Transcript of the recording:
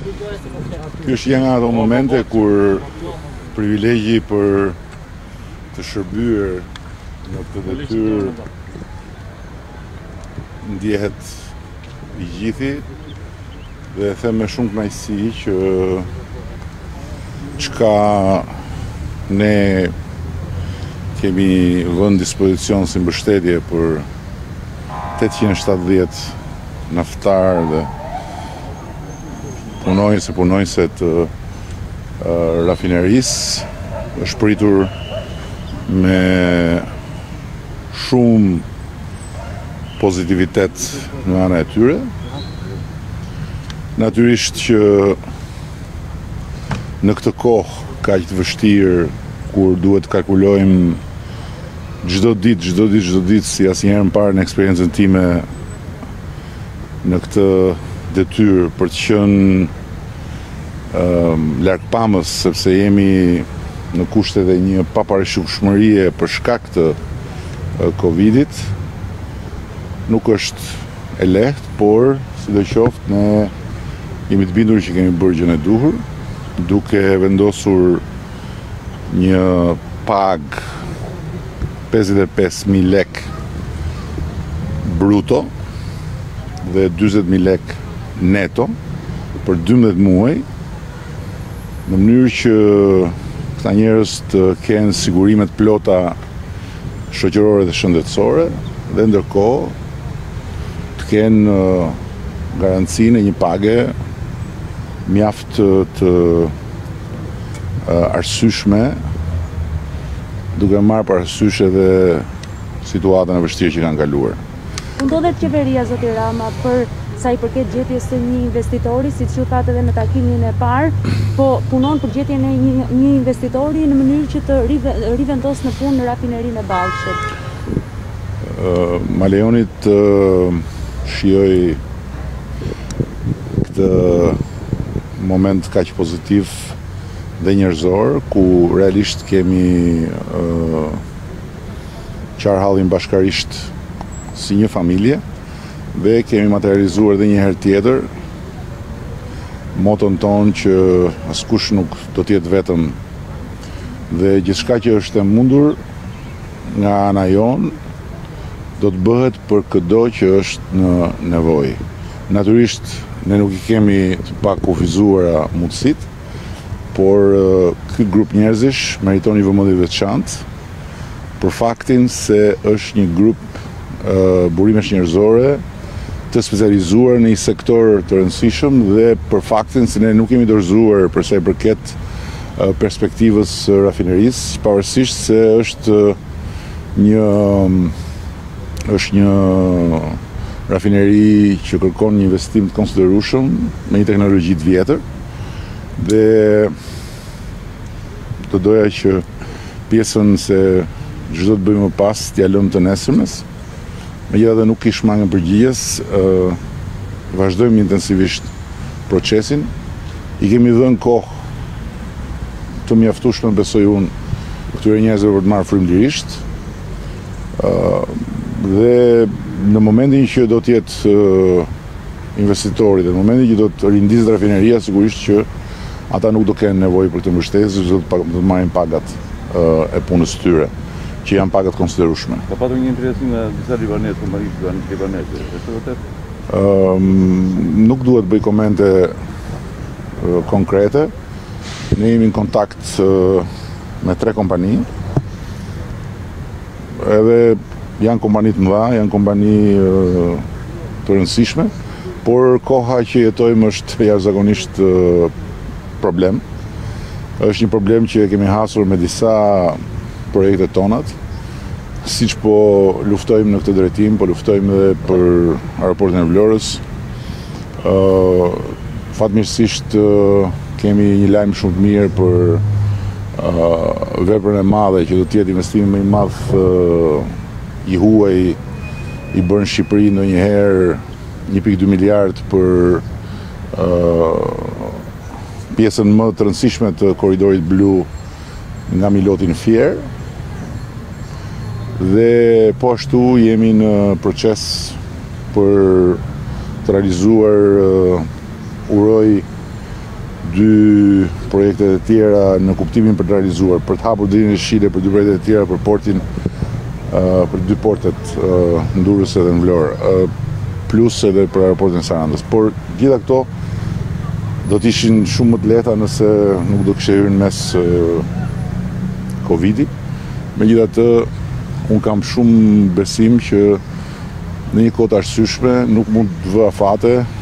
Kjo është janë ato momente kur privilegji për të shërbyer në këtë detyrë ndjehet i gjithi dhe e them me shumë kënaqësi që çka ne kemi vënë në dispozicion si mbështetje për 870 naftarë dhe Punonjës e punonjëse të rafinerisë është pritur me shumë pozitivitet nga ana e tyre. Natyrisht që në këtë kohë kaq të vështirë kur duhet të kalkulojmë çdo ditë, çdo ditë, çdo ditë, si asnjëherë më parë në eksperiencën time në këtë detyrë për të qenë largpamës sepse jemi në kushtet e një paparashikueshmërie për shkak të Covidit. Nuk është e lehtë, por sidoqoftë ne jemi të bindur që kemi bërë gjënë e duhur duke vendosur një pagë 55.000 lek bruto dhe 40.000 lek neto për 12 muaj në mënyrë që këta njerëz të kenë sigurime të plota shoqërore dhe shëndetësore dhe ndërkohë të kenë uh, garancinë e një page mjaft të arsyeshme, duke marrë parasysh edhe situatën e vështirë që kanë kaluar. Ku ndodhet Qeveria, zoti Rama, për sa i përket gjetjes së një investitori, siç ju thatë edhe në takimin e parë, po punon për gjetjen e një investitori në mënyrë që të rivendosë në punë rafinerinë e Ballshit? Më lejoni ta shijoj. këtë moment kaq pozitiv dhe njerëzor ku realisht kemi qarë hallin bashkarisht si një familje dhe kemi materializuar dhe një herë tjetër moton tonë që askush nuk do të jetë vetëm dhe gjithçka që është e mundur Nga ana jonë, do të bëhet për këdo që është në nevojë. Natyrisht, ne nuk i kemi të pakufizuara mundësitë, por ky grup njerëzish meriton një vëmendje të veçantë për faktin se është një grup burimesh njerëzore të specializuar në një sektor të rëndësishëm dhe për faktin se ne nuk jemi dorëzuar për sa i përket perspektivës së rafinerisë, pavarësisht se është një është një rafineri që kërkon një investim të konsiderueshëm me një teknologji të vjetër dhe do doja që pjesën se ç'do të bëjmë më pas t'ia lëmë të nesërmes. Megjithatë nuk i shmangem përgjigjes, vazhdojmë intensivisht procesin, i kemi dhënë kohë të mjaftueshme besoj unë këtyre njerëzve për të marrë frymë lirisht, dhe në momentin që do të jetë investitori dhe në momentin që do të rindizet rafineria sigurisht që Ata nuk do kenë nevojë për këtë mbështetje, sepse do të do të marrin pagat e punës së tyre, që janë paga të konsiderueshme. Ka patur një interesim nga disa libanezë, kompani libaneze, është e vërtetë? Nuk dua të bëj komente konkrete. Ne jemi në kontakt me tre kompani. Edhe janë kompani të mëdha, janë kompani të rëndësishme. Por koha që jetojmë është jashtëzakonisht problem. Është një problem që e kemi hasur me disa projekte tona, siç po luftojmë në këtë drejtim, po luftojmë dhe për aeroportin e Vlorës. Fatmirësisht kemi një lajm shumë të mirë për veprën e madhe që do të jetë investimi më i madh i huaj i bërë në Shqipëri ndonjëherë një pikë dy miliardë për pjesën më të rëndësishme të Korridorit Blu nga Miloti në Fier. Dhe po ashtu jemi në proces për të realizuar uroj dy projekte të tjera në kuptimin për të realizuar, për të hapur dritën jeshile, për dy projektet e tjera, për portin, për dy portet në Durës edhe në Vlorë, plus edhe për aeroportin e Sarandës. Por gjitha këto do të ishin shumë më të lehta nëse nuk do kishte hyrë në mes Covid-i. Megjithatë, unë kam shumë besim që në një kohë të arsyeshme nuk mund të vë afate,